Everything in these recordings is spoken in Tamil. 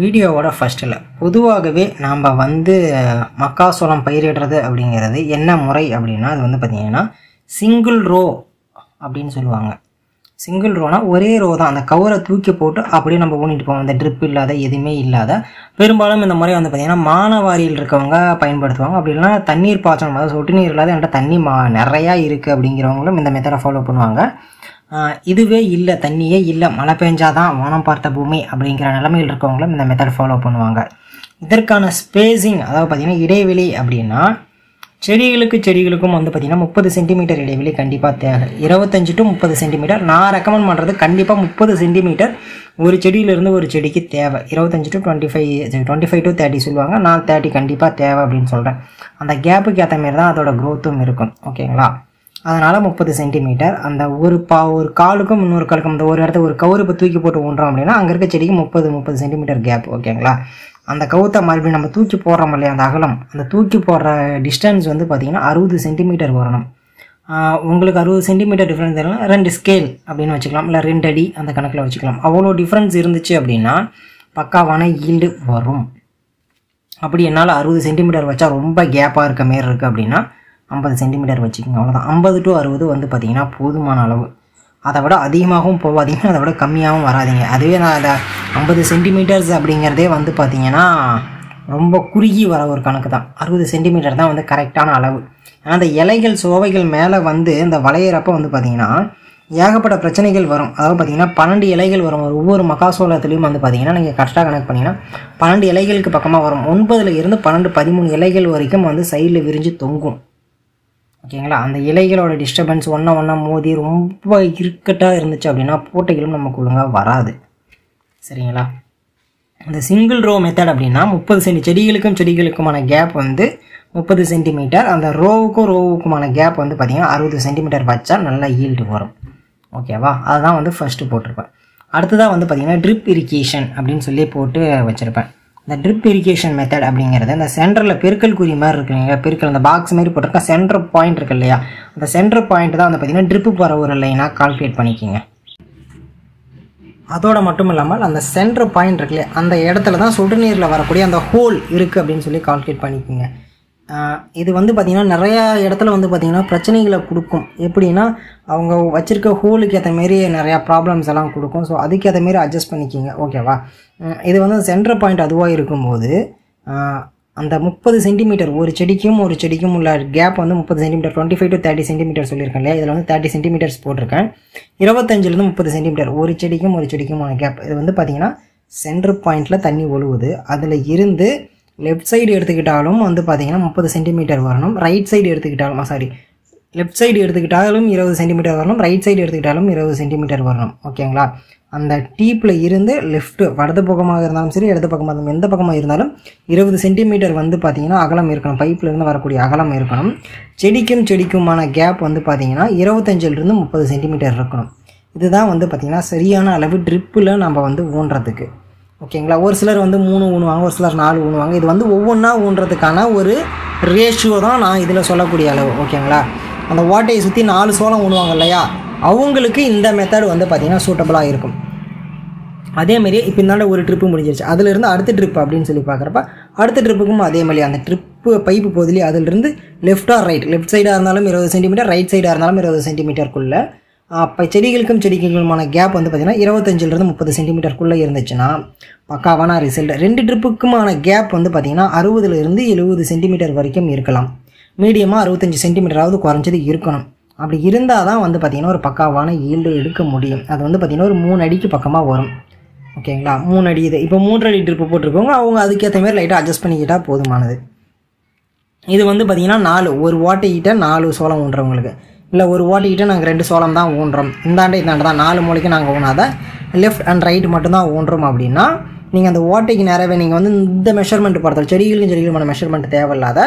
வீடியோவோட ஃபஸ்ட்டில் பொதுவாகவே நாம் வந்து மக்காசோளம் பயிரிடுறது அப்படிங்கிறது என்ன முறை அப்படின்னா அது வந்து பார்த்திங்கன்னா சிங்கிள் ரோ அப்படின்னு சொல்லுவாங்க. சிங்கிள் ரோனா ஒரே ரோ தான். அந்த கவரை தூக்கி போட்டு அப்படியே நம்ம ஊனிட்டு போவோம். அந்த ட்ரிப் இல்லாத எதுவுமே இல்லாத. பெரும்பாலும் இந்த முறை வந்து பார்த்திங்கன்னா மானவாரியில் இருக்கவங்க பயன்படுத்துவாங்க. அப்படி இல்லைன்னா தண்ணீர் பாய்ச்சணும் அதாவது சொட்டு நீர் இல்லாத என்கிட்ட தண்ணி மா நிறையா இருக்குது அப்படிங்கிறவங்களும் இந்த மெத்தடை ஃபாலோ பண்ணுவாங்க. இதுவே இல்லை தண்ணியே இல்லை மழை பெஞ்சாதான் வானம் பார்த்த பூமி அப்படிங்கிற நிலமையில் இருக்கவங்களும் இந்த மெத்தட் ஃபாலோ பண்ணுவாங்க. இதற்கான ஸ்பேசிங் அதாவது பார்த்திங்கன்னா இடைவெளி அப்படின்னா செடிகளுக்கு செடிகளுக்கும் வந்து பார்த்திங்கன்னா முப்பது சென்டிமீட்டர் இடைவெளி கண்டிப்பாக தேவை. இருபத்தஞ்சி டு முப்பது சென்டிமீட்டர் நான் ரெக்கமெண்ட் பண்ணுறது கண்டிப்பாக முப்பது சென்டிமீட்டர் ஒரு செடியிலேருந்து ஒரு செடிக்கு தேவை. இருபத்தஞ்சி to twenty five twenty five to thirty சொல்லுவாங்க. நான் தேர்ட்டி கண்டிப்பாக தேவை அப்படின்னு சொல்கிறேன் அந்த கேப்புக்கு ஏற்ற மாரி தான் அதோட க்ரோத்தும் இருக்கும். ஓகேங்களா அதனால் முப்பது சென்டிமீட்டர் அந்த ஒரு பா ஒரு காலுக்கும் இன்னொரு காலுக்கும் அந்த ஒரு இடத்த ஒரு கவுரு இப்போ தூக்கி போட்டு ஊன்றோம் அப்படின்னா அங்கே இருக்க செடிக்கு முப்பது முப்பது சென்டிமீட்டர் கேப் ஓகேங்களா அந்த கவுத்தை மறுபடியும் நம்ம தூக்கி போடுறோம் இல்லையா அந்த அகலம்? அந்த தூக்கி போடுற டிஸ்டன்ஸ் வந்து பார்த்திங்கன்னா அறுபது சென்டிமீட்டர் வரணும். உங்களுக்கு அறுபது சென்டிமீட்டர் டிஃப்ரென்ஸ் தெரியலாம் ரெண்டு ஸ்கேல் அப்படின்னு வச்சுக்கலாம் இல்லை ரெண்டு அடி அந்த கணக்கில் வச்சுக்கலாம். அவ்வளோ டிஃப்ரென்ஸ் இருந்துச்சு அப்படின்னா பக்காவான ஈல்டு வரும். அப்படி என்னால் அறுபது சென்டிமீட்டர் வச்சா ரொம்ப கேப்பாக இருக்க மாரி இருக்குது அப்படின்னா ஐம்பது சென்டிமீட்டர் வச்சுக்கோங்க அவ்வளோதான் ஐம்பது டு அறுபது வந்து பார்த்திங்கன்னா போதுமான அளவு. அதை விட அதிகமாகவும் போகாதீங்க அதை விட கம்மியாகவும் வராதீங்க. அதுவே நான் அதை ஐம்பது சென்டிமீட்டர்ஸ் அப்படிங்கிறதே வந்து பார்த்திங்கன்னா ரொம்ப குறுகி வர ஒரு கணக்கு தான். அறுபது சென்டிமீட்டர் தான் வந்து கரெக்டான அளவு. ஆனால் அந்த இலைகள் சோவைகள் மேலே வந்து இந்த வளையிறப்ப வந்து பார்த்திங்கன்னா ஏகப்பட்ட பிரச்சனைகள் வரும். அதாவது பார்த்தீங்கன்னா பன்னெண்டு இலைகள் வரும். ஒரு ஒவ்வொரு மகாசோளத்துலேயும் வந்து பார்த்தீங்கன்னா நீங்கள் கரெக்டாக கணக்கு பண்ணிங்கன்னா பன்னெண்டு இலைகளுக்கு பக்கமாக வரும். ஒன்பதில் இருந்து பன்னெண்டு பதிமூணு இலைகள் வரைக்கும் வந்து சைடில் விரிஞ்சு தொங்கும். ஓகேங்களா? அந்த இலைகளோட டிஸ்டர்பன்ஸ் ஒன்றா ஒன்றா மோதி ரொம்ப இறுக்கட்டாக இருந்துச்சு அப்படின்னா பூட்டைகளும் நமக்கு ஒழுங்காக வராது. சரிங்களா? இந்த சிங்கிள் ரோ மெத்தட் அப்படின்னா முப்பது சென்டி செடிகளுக்கும் செடிகளுக்குமான கேப் வந்து முப்பது சென்டிமீட்டர் அந்த ரோவுக்கும் ரோவுக்குமான கேப் வந்து பார்த்திங்கன்னா அறுபது சென்டிமீட்டர் வச்சா நல்ல ஈல்டு வரும். ஓகேவா? அதுதான் வந்து ஃபஸ்ட்டு போட்டிருப்பேன். அடுத்ததாக வந்து பார்த்திங்கன்னா ட்ரிப் இரிகேஷன் அப்படின்னு சொல்லி போட்டு வச்சுருப்பேன். இந்த ட்ரிப் இரிகேஷன் மெத்தட் அப்படிங்கிறது இந்த சென்டரில் பெருக்கல் குறி மாதிரி இருக்குங்க பெருக்கல் அந்த பாக்ஸ் மாதிரி போட்டிருக்க? சென்டர் பாயிண்ட் இருக்கு இல்லையா? அந்த சென்டர் பாயிண்ட் தான் வந்து பார்த்திங்கன்னா ட்ரிப்பு போகிற ஒரு லைனாக கால்குலேட் பண்ணிக்கிங்க. அதோட மட்டும் இல்லாமல் அந்த சென்டர் பாயிண்ட் இருக்குல்ல அந்த இடத்துல தான் சுடுநீரில் வரக்கூடிய அந்த ஹோல் இருக்குது அப்படின்னு சொல்லி கால்குலேட் பண்ணிக்கோங்க. இது வந்து பார்த்திங்கன்னா நிறையா இடத்துல வந்து பார்த்திங்கன்னா பிரச்சனைகளை கொடுக்கும். எப்படின்னா அவங்க வச்சுருக்க ஹோலுக்கு ஏற்ற மாரி நிறையா ப்ராப்ளம்ஸ் எல்லாம் கொடுக்கும். ஸோ அதுக்கேற்ற மாரி அட்ஜஸ்ட் பண்ணிக்கிங்க. ஓகேவா இது வந்து சென்டர் பாயிண்ட் அதுவாக இருக்கும்போது அந்த முப்பது சென்டிமீட்டர் ஒரு செடிக்கும் ஒரு செடிக்கும் உள்ள கேப் வந்து முப்பது centimetre twenty five to thirty centimetre சொல்லியிருக்கேன் இல்லையா? இதில் வந்து தேர்ட்டி சென்டிமீட்டர்ஸ் போட்டிருக்கேன். இருபத்தஞ்சிலேருந்து முப்பது சென்டிமீட்டர் ஒரு செடிக்கும் ஒரு செடிக்குமான கேப் இது வந்து பார்த்தீங்கன்னா சென்டர் பாயிண்டில் தண்ணி ஒழுகுது. அதில் இருந்து லெஃப்ட் சைடு எடுத்துக்கிட்டாலும் வந்து பார்த்தீங்கன்னா முப்பது சென்டிமீட்டர் வரணும். ரைட் சைடு எடுத்துக்கிட்டாலும் சாரி லெஃப்ட் சைடு எடுத்துக்கிட்டாலும் இருபது சென்டிமீட்டர் வரணும். ரைட் சைடு எடுத்துக்கிட்டாலும் இருபது சென்டிமீட்டர் வரணும். ஓகேங்களா அந்த டீப்பில் இருந்து லெஃப்ட்டு வடது பக்கமாக இருந்தாலும் சரி இடது பக்கமாக இருந்தாலும் எந்த பக்கமாக இருந்தாலும் இருபது சென்டிமீட்டர் வந்து பார்த்தீங்கன்னா அகலம் இருக்கணும். பைப்பில் இருந்து வரக்கூடிய அகலம் இருக்கணும். செடிக்கும் செடிக்குமான கேப் வந்து பார்த்தீங்கன்னா இருபத்தஞ்சிலிருந்து முப்பது சென்டிமீட்டர் இருக்கணும். இதுதான் வந்து பார்த்திங்கன்னா சரியான அளவு ட்ரிப்பில் நம்ம வந்து ஊன்றதுக்கு. ஓகேங்களா? ஒரு சிலர் வந்து மூணு ஊணுவாங்க ஒரு சிலர் நாலு ஊணுவாங்க. இது வந்து ஒவ்வொன்றா ஊன்றதுக்கான ஒரு ரேஷியோ தான் நான் இதில் சொல்லக்கூடிய அளவு ஓகேங்களா? அந்த ஓட்டையை சுற்றி நாலு சோளம் ஊணுவாங்க இல்லையா? அவங்களுக்கு இந்த மெத்தட் வந்து பார்த்திங்கன்னா சூட்டபுளாக இருக்கும். அதேமாரி இப்போ இந்தாண்ட ஒரு ட்ரிப்பு முடிஞ்சிருச்சு. அதிலிருந்து அடுத்த ட்ரிப் அப்படின்னு சொல்லி பார்க்குறப்ப அடுத்த ட்ரிப்புக்கும் அதே மாதிரி அந்த ட்ரிப்பு பைப்பு போதிலே அதிலிருந்து லெஃப்ட் ஆர் ரைட் லெஃப்ட் சைடாக இருந்தாலும் இருபது சென்டிமீட்டர் ரைட் சைடாக இருந்தாலும் இருபது சென்டிமீட்டருக்குள்ளே அப்போ செடிகளுக்கும் செடிகளுக்குமான கேப் வந்து பார்த்திங்கன்னா இருபத்தஞ்சிலிருந்து முப்பது சென்டிமீட்டருக்குள்ளே இருந்துச்சுன்னா பக்காவான ரிசல்ட் ரெண்டு ட்ரிப்புக்குமான கேப் வந்து பார்த்திங்கன்னா அறுபதுலேருந்து எழுபது சென்டிமீட்டர் வரைக்கும் இருக்கலாம். மீடியமாக அறுபத்தஞ்சு சென்டிமீட்டராவது குறைஞ்சது இருக்கணும். அப்படி இருந்தால் தான் வந்து பார்த்திங்கன்னா ஒரு பக்காவான ஈல்டு எடுக்க முடியும். அது வந்து பார்த்திங்கன்னா ஒரு மூணு அடிக்கு பக்கமாக வரும். ஓகேங்களா? மூணு அடி இது. இப்போ மூன்று அடி ட்ரிப்பு போட்டிருக்கவங்க அவங்க அதுக்கேற்ற மாதிரி லைட்டாக அட்ஜஸ்ட் பண்ணிக்கிட்டால் போதுமானது. இது வந்து பார்த்திங்கன்னா நாலு. ஒரு ஓட்டைக்கிட்ட நாலு சோளம் ஊன்றவங்களுக்கு. இல்லை ஒரு ஓட்டிக்கிட்டு நாங்கள் ரெண்டு சோளம் தான் ஊன்றோம். இந்தாண்டு இந்தாண்ட தான் நாலு மூளைக்கு நாங்கள் ஊனாத லெஃப்ட் அண்ட் ரைட் மட்டும்தான் ஊன்றோம் அப்படின்னா நீங்கள் அந்த ஓட்டைக்கு நேரவே நீங்கள் வந்து இந்த மெஷர்மெண்ட் பார்த்தோம் செடிகளுக்கும் செடிகளுமான மெஷர்மெண்ட் தேவையில்லாத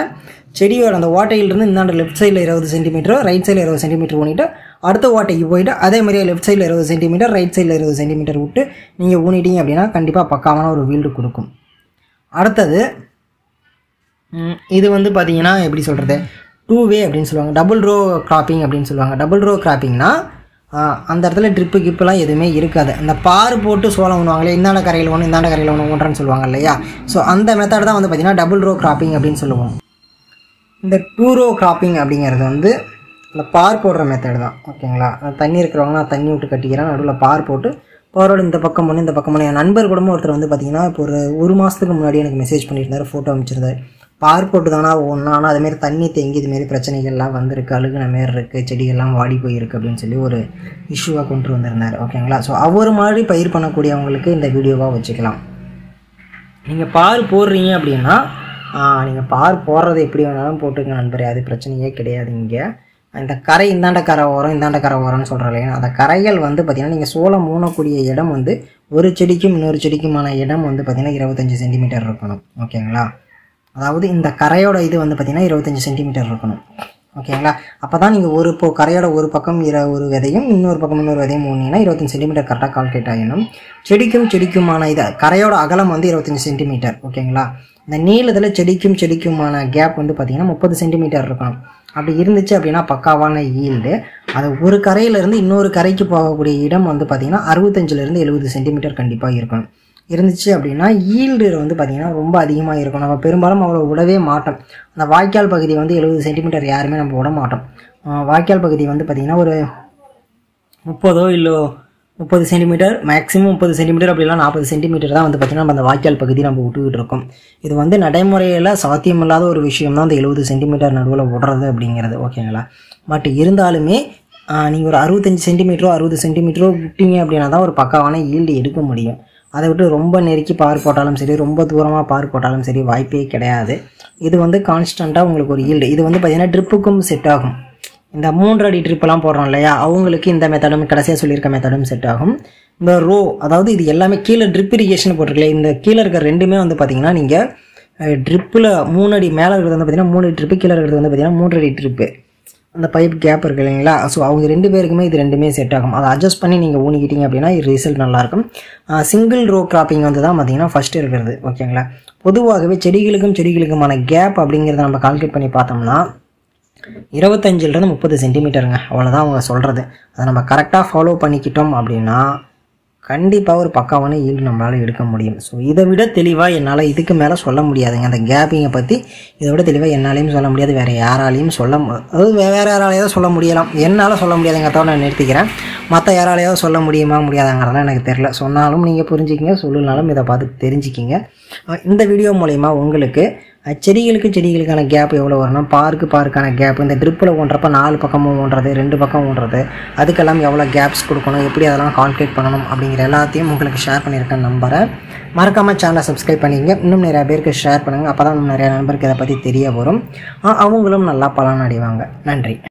செடியோட அந்த ஓட்டையிலிருந்து இந்தாண்டு லெஃப்ட் சைடில் இருபது சென்டிமீட்டர் ரைட் சைடில் இருபது சென்டிமீட்டர் ஊனிட்டு அடுத்த ஓட்டைக்கு போயிட்டு அதே மாதிரியே லெஃப்ட் சைடில் இருபது சென்டிமீட்டர் ரைட் சைடில் இருபது சென்டிமீட்டர் விட்டு நீங்கள் ஊனிட்டீங்க அப்படின்னா கண்டிப்பாக பக்காவான ஒரு வீல்டு கொடுக்கும். அடுத்தது இது வந்து பார்த்தீங்கன்னா எப்படி சொல்கிறது டூ வே அப்படின்னு சொல்லுவாங்க. டபுள் ரோ கிராப்பிங் அப்படின்னு சொல்லுவாங்க. டபுள் ரோ கிராப்பிங்னா அந்த இடத்துல ட்ரிப்பு கிப்புலாம் எதுவுமே இருக்காது. அந்த பார் போட்டு சோளம் ஒன்றுவாங்களே இந்தாண்ட கரையில் ஒன்று இந்தாண்ட கரையில் ஒன்று ஊன்றன்னு சொல்லுவாங்க இல்லையா? ஸோ அந்த மெத்தட் தான் வந்து பார்த்திங்கன்னா டபுள் ரோ கிராப்பிங் அப்படின்னு சொல்லுவோம். இந்த டூ ரோ கிராப்பிங் அப்படிங்கிறது வந்து இந்த பார் போடுற மெத்தட் தான். ஓகேங்களா தண்ணி இருக்கிறவங்க நான் தண்ணி விட்டு கட்டிக்கிறேன். நடுவில் பார் போட்டு பாரோட இந்த பக்கம் ஒன்று இந்த பக்கம் ஒன்று என் நண்பர் கூடமும் ஒருத்தர் வந்து பார்த்தீங்கன்னா இப்போ ஒரு ஒரு மாதத்துக்கு முன்னாடி எனக்கு மெசேஜ் பண்ணியிருந்தார் ஃபோட்டோ அமைச்சிருந்தார். பார் போட்டு தானா ஒன்று ஆனால் அதுமாரி தண்ணி தேங்கி இதுமாரி பிரச்சனைகள்லாம் வந்திருக்கு. அழுகுன மாரி இருக்குது செடிகள்லாம் வாடி போயிருக்கு அப்படின்னு சொல்லி ஒரு இஷ்யூவாக கொண்டு வந்திருந்தார். ஓகேங்களா ஸோ அவர் மாதிரி பயிர் பண்ணக்கூடியவங்களுக்கு இந்த வீடியோவாக வச்சுக்கலாம். நீங்கள் பால் போடுறீங்க அப்படின்னா நீங்கள் பால் போடுறது எப்படி வேணாலும் போட்டுங்க நண்பரே. அது பிரச்சனையே கிடையாது இங்கே. இந்த கரை இந்தாண்ட கரை ஓரம் இந்தாண்ட கரை ஓரம்னு சொல்கிறோம் இல்லையா? அந்த கரைகள் வந்து பார்த்திங்கன்னா நீங்கள் சோளம் மூணக்கூடிய இடம் வந்து ஒரு செடிக்கும் இன்னொரு செடிக்குமான இடம் வந்து பார்த்திங்கன்னா இருபத்தஞ்சி சென்டிமீட்டர் இருக்கணும். ஓகேங்களா அதாவது இந்த கரையோட இது வந்து பார்த்திங்கன்னா இருபத்தஞ்சி சென்டிமீட்டர் இருக்கணும். ஓகேங்களா அப்போ தான் நீங்கள் ஒரு இப்போ கரையோட ஒரு பக்கம் இர ஒரு விதையும் இன்னொரு பக்கம் இன்னொரு விதையும் ஊனிங்கன்னா இருபத்தஞ்சி சென்டிமீட்டர் கரெக்டாக கால்குலேட் ஆகிடணும் செடிக்கும் செடிக்குமான இது கரையோட அகலம் வந்து இருபத்தஞ்சி சென்டிமீட்டர் ஓகேங்களா இந்த நீளத்தில் செடிக்கும் செடிக்குமான கேப் வந்து பார்த்திங்கன்னா முப்பது சென்டிமீட்டர் இருக்கணும். அப்படி இருந்துச்சு அப்படின்னா பக்காவான ஈல்டு அது ஒரு கரையிலேருந்து இன்னொரு கரைக்கு போகக்கூடிய இடம் வந்து பார்த்திங்கன்னா அறுபத்தஞ்சிலேருந்து எழுபது சென்டிமீட்டர் கண்டிப்பாக இருக்கணும். இருந்துச்சு அப்படின்னா ஈல்டு வந்து பார்த்திங்கன்னா ரொம்ப அதிகமாக இருக்கும். நம்ம பெரும்பாலும் அவ்வளோ விடவே மாட்டோம். அந்த வாய்க்கால் பகுதி வந்து எழுபது சென்டிமீட்டர் யாருமே நம்ம விட மாட்டோம். வாய்க்கால் பகுதி வந்து பார்த்திங்கன்னா ஒரு முப்பதோ இல்லை முப்பது சென்டிமீட்டர் மேக்ஸிமம் முப்பது சென்டிமீட்டர் அப்படிலாம் நாற்பது சென்டிமீட்டர் தான் வந்து பார்த்திங்கன்னா நம்ம அந்த வாய்க்கால் பகுதி நம்ம விட்டுக்கிட்டு இருக்கோம். இது வந்து நடைமுறையில் சாத்தியமில்லாத ஒரு விஷயம் தான் அந்த எழுபது சென்டிமீட்டர் நடுவில் விடுறது அப்படிங்கிறது. ஓகேங்களா பட் இருந்தாலுமே நீங்கள் ஒரு அறுபத்தஞ்சி சென்டிமீட்டரோ அறுபது சென்டிமீட்டரோ விட்டீங்க அப்படின்னா தான் ஒரு பக்காவான ஈல்டு எடுக்க முடியும். அதை விட்டு ரொம்ப நெருக்கி பார் போட்டாலும் சரி ரொம்ப தூரமாக பார் போட்டாலும் சரி வாய்ப்பே கிடையாது. இது வந்து கான்ஸ்டண்ட்டாக உங்களுக்கு ஒரு ஈல்டு இது வந்து பார்த்திங்கன்னா ட்ரிப்புக்கும் செட் ஆகும். இந்த மூன்று அடி ட்ரிப்பெல்லாம் போடுறோம் இல்லையா அவங்களுக்கு இந்த மெத்தடும் கடைசியாக சொல்லியிருக்க மெத்தடும் செட் ஆகும். இந்த ரோ அதாவது இது எல்லாமே கீழே ட்ரிப் இரிகேஷன் போட்டிருக்கல இந்த கீழே இருக்க ரெண்டுமே வந்து பார்த்தீங்கன்னா நீங்கள் ட்ரிப்பில் மூணு அடி மேலே இருக்கிறது வந்து பார்த்தீங்கன்னா மூணு ட்ரிப்பு கீழே இருக்கிறது வந்து பார்த்தீங்கன்னா மூன்று அடி ட்ரிப்பு அந்த பைப் கேப் இருக்கு இல்லைங்களா? ஸோ அவங்க ரெண்டு பேருக்குமே இது ரெண்டுமே செட் ஆகும். அதை அட்ஜஸ்ட் பண்ணி நீங்கள் ஊனிக்கிட்டீங்க அப்படின்னா ரிசல்ட் நல்லாயிருக்கும். சிங்கிள் ரோ கிராப்பிங் வந்து தான் பார்த்தீங்கன்னா ஃபஸ்ட்டு இருக்கிறது. ஓகேங்களா? பொதுவாகவே செடிகளுக்கும் செடிகளுக்குமான கேப் அப்படிங்கிறத நம்ம கால்குலேட் பண்ணி பார்த்தோம்னா இருபத்தஞ்சிலிருந்து முப்பது சென்டிமீட்டருங்க அவ்வளோதான் அவங்க சொல்கிறது அதை நம்ம கரெக்டாக ஃபாலோ பண்ணிக்கிட்டோம் அப்படின்னா கண்டிப்பாக ஒரு பக்காவான ஈல்டு நம்மளால் எடுக்க முடியும். ஸோ இதை விட தெளிவாக என்னால் இதுக்கு மேலே சொல்ல முடியாதுங்க. அந்த கேப்பிங்கை பற்றி இதை விட தெளிவாக என்னாலையும் சொல்ல முடியாது. வேறு யாராலையும் சொல்ல மு- அதாவது வேறு யாராலையாவது சொல்ல முடியலாம். என்னால் சொல்ல முடியாதுங்கிறதோட நான் நிறுத்திக்கிறேன். மற்ற யாராலையாவது சொல்ல முடியுமா முடியாதாங்கிறதெல்லாம் எனக்கு தெரில சொன்னாலும் நீங்கள் புரிஞ்சிக்கிங்க சொல்லனாலும் இதை பார்த்து தெரிஞ்சுக்கிங்க. இந்த வீடியோ மூலயமா உங்களுக்கு செடிகளுக்கு செடிகளுக்கான கேப் எவ்வளோ வரணும் பார்க்கு பார்க்கான கேப் இந்த ட்ரிப்பில் ஓன்றப்ப நாலு பக்கமும் ஓன்றது ரெண்டு பக்கம் ஓன்றது அதுக்கெல்லாம் எவ்வளோ கேப்ஸ் கொடுக்கணும் எப்படி அதெல்லாம் கால்குலேட் பண்ணணும் அப்படிங்கிற எல்லாத்தையும் உங்களுக்கு ஷேர் பண்ணியிருக்கேன் நம்பரை மறக்காமல் சேனலை சப்ஸ்கிரைப் பண்ணிங்க இன்னும் நிறையா பேருக்கு ஷேர் பண்ணுங்கள் அப்போ தான் நிறையா நண்பருக்கு இதை பற்றி தெரிய வரும். அவங்களும் நல்லா பலன் அடைவாங்க நன்றி.